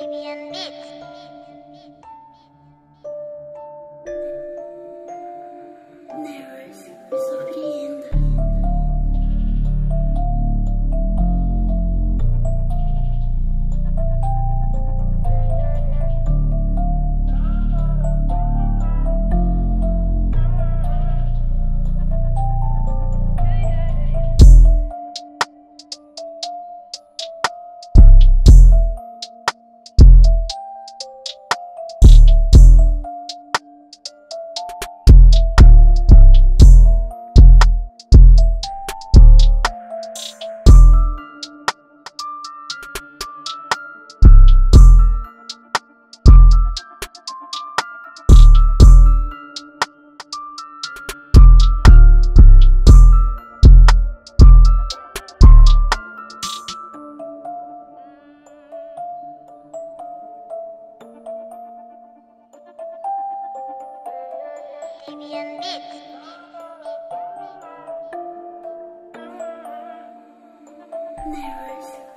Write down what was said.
Fabian Beats. Fabian Beats. Nervous,